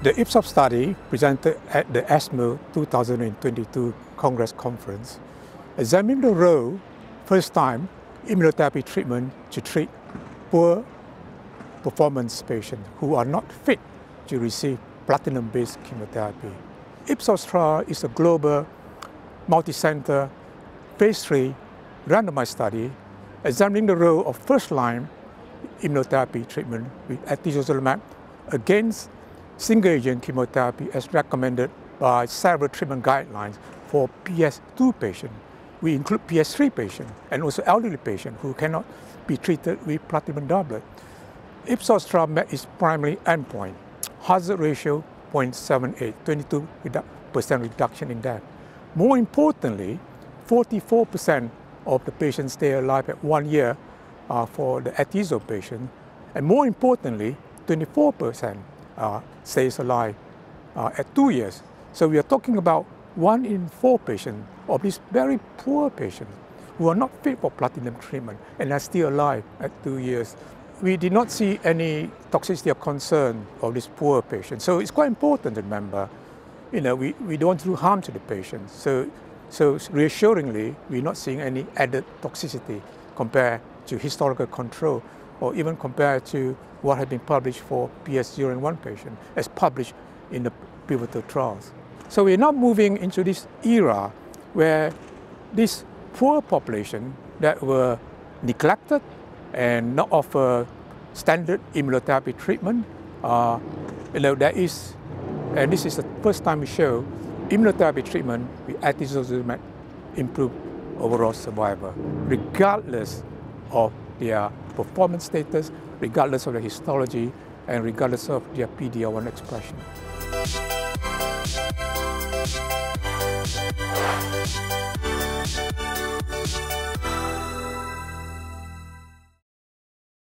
The IPSOS study presented at the ESMO 2022 Congress Conference examined the role, first time, immunotherapy treatment to treat poor performance patients who are not fit to receive platinum-based chemotherapy. IPSOS trial is a global, multi-center, phase three randomized study examining the role of first-line immunotherapy treatment with atezolizumab against single-agent chemotherapy as recommended by several treatment guidelines for PS2 patients. We include PS3 patients and also elderly patients who cannot be treated with platinum doublet. Ipsos trial met its primary endpoint, hazard ratio 0.78, 22% reduction in death. More importantly, 44% of the patients stay alive at one year uh, for the atezo patient, and more importantly, 24% uh, stays alive uh, at two years. So we are talking about one in four patients of these very poor patients who are not fit for platinum treatment and are still alive at two years. We did not see any toxicity of concern of these poor patients. So it's quite important to remember, you know, we, we don't do harm to the patients. So, so reassuringly, we're not seeing any added toxicity compared to historical control or even compared to what had been published for PS0 patient as published in the pivotal trials. So we're now moving into this era where this poor population that were neglected and not offer standard immunotherapy treatment, uh, you know, there is, and this is the first time we show immunotherapy treatment with atezolizumab improve overall survival, regardless of their performance status, regardless of their histology, and regardless of their PD-L1 expression.